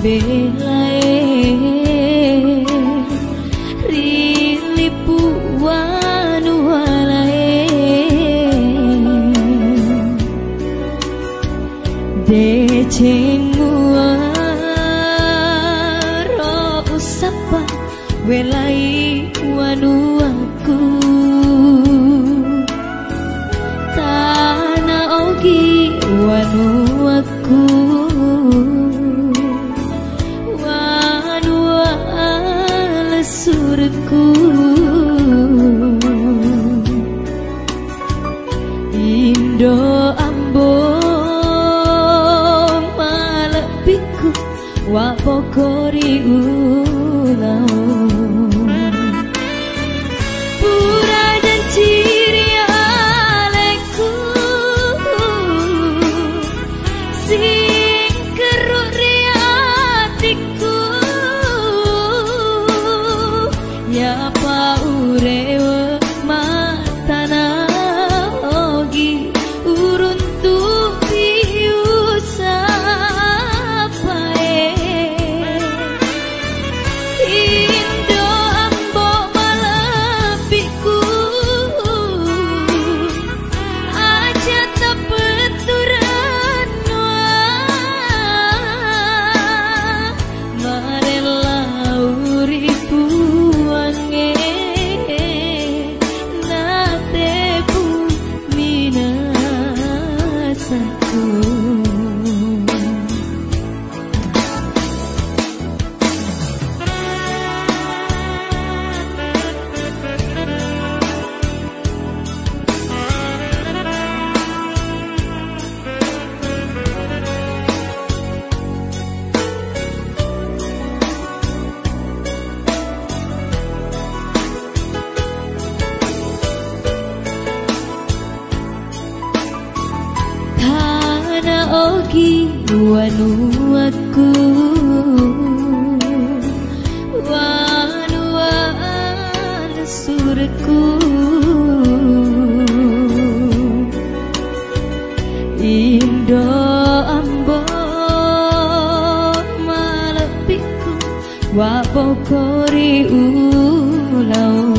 urewa 也罢 wapokori ulau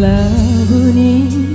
love you.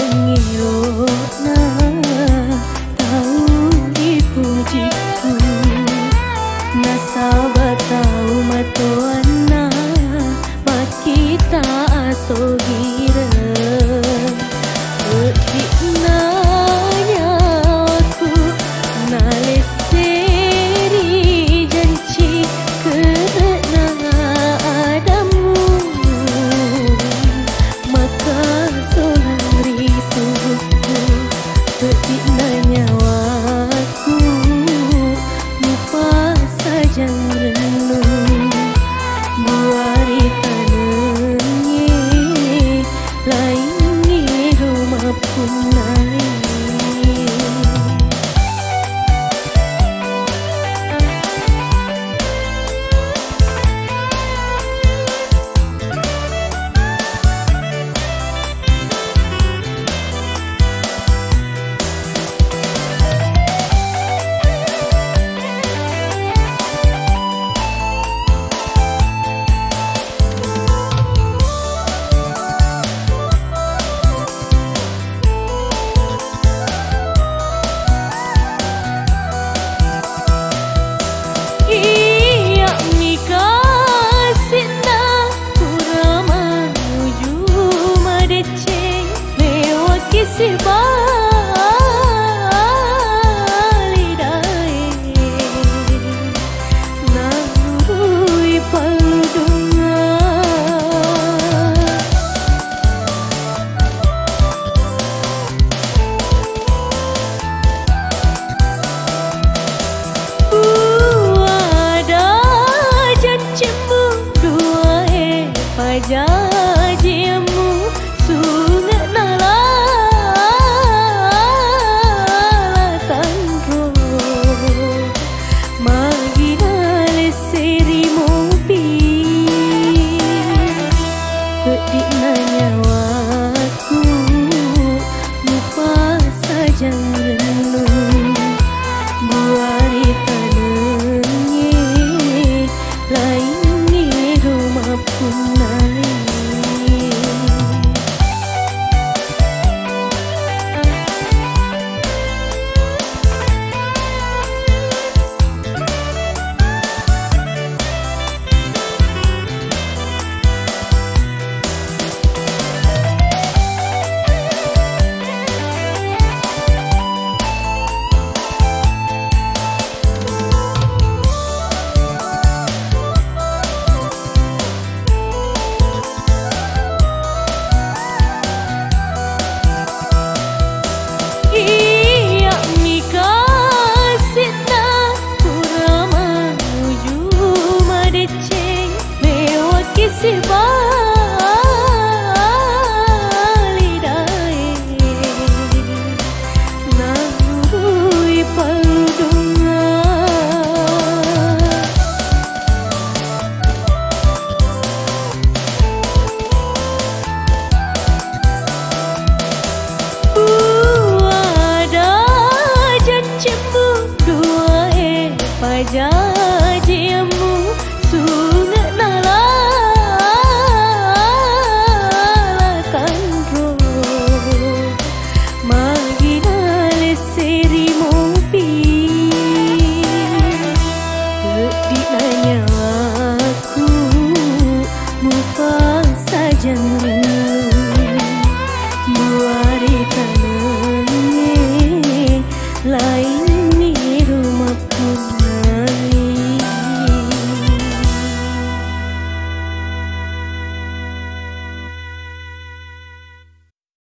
seni rodna